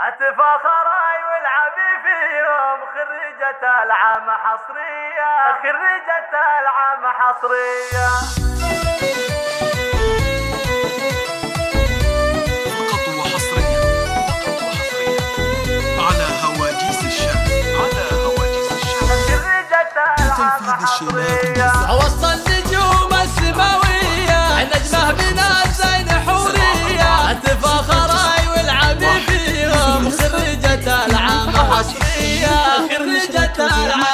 اتفاخر اي والعبي فيهم خريجة العام حصرية خريجة العام حصرية. فقط وحصريا على هواجس الشام على هواجس الشام. خريجة العام حصرية. العالم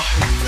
Bye.